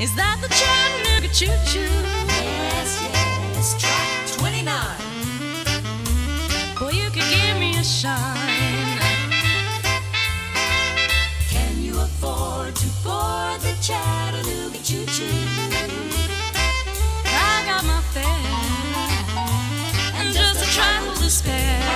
Is that the Chattanooga Choo Choo? Yes, yes, track 29. Boy, you could give me a shine. Can you afford to board the Chattanooga Choo Choo? I got my fare and just a trifle to spare.